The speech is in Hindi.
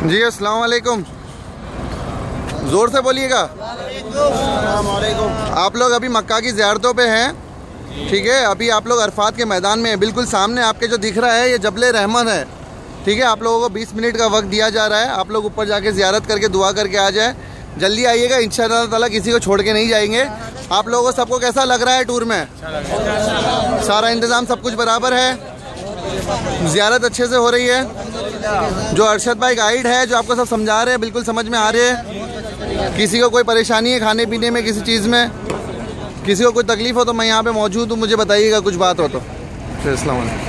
जी अस्सलाम वालेकुम। ज़ोर से बोलिएगा। आप लोग अभी मक्का की ज़्यारतों पे हैं ठीक है? अभी आप लोग अरफात के मैदान में हैं। बिल्कुल सामने आपके जो दिख रहा है ये जबल रहमन है ठीक है? आप लोगों को 20 मिनट का वक्त दिया जा रहा है। आप लोग ऊपर जाके ज़्यारत करके दुआ करके आ जाए। जल्दी आइएगा इन ताला किसी को छोड़ के नहीं जाएँगे। आप लोगों को सबको कैसा लग रहा है टूर में? सारा इंतज़ाम सब कुछ बराबर है। ज़्यारत अच्छे से हो रही है। जो अरशद भाई गाइड है, जो आपको सब समझा रहे हैं, बिल्कुल समझ में आ रहे हैं। किसी को कोई परेशानी है खाने पीने में, किसी चीज़ में? किसी को कोई तकलीफ़ हो तो मैं यहाँ पे मौजूद हूँ, मुझे बताइएगा, कुछ बात हो तो। अस्सलाम